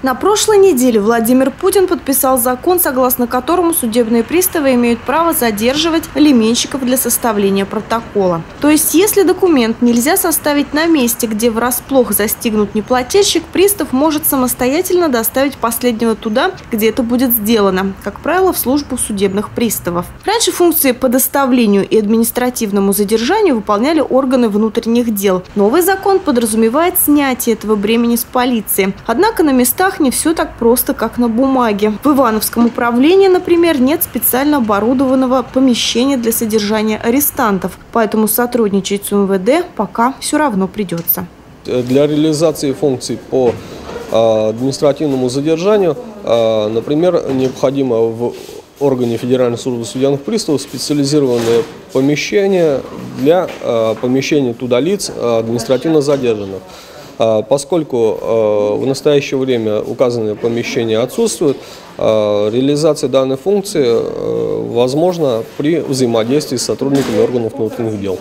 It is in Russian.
На прошлой неделе Владимир Путин подписал закон, согласно которому судебные приставы имеют право задерживать алименщиков для составления протокола. То есть, если документ нельзя составить на месте, где врасплох застигнут неплательщик, пристав может самостоятельно доставить последнего туда, где это будет сделано, как правило, в службу судебных приставов. Раньше функции по доставлению и административному задержанию выполняли органы внутренних дел. Новый закон подразумевает снятие этого бремени с полиции. Однако на местах не все так просто, как на бумаге. В Ивановском управлении, например, нет специально оборудованного помещения для содержания арестантов, поэтому сотрудничать с МВД пока все равно придется. Для реализации функций по а, административному задержанию, а, например, необходимо в органе Федеральной службы судебных приставов специализированное помещение для а, помещения туда лиц административно задержанных. Поскольку в настоящее время указанные помещения отсутствуют, реализация данной функции возможна при взаимодействии с сотрудниками органов внутренних дел.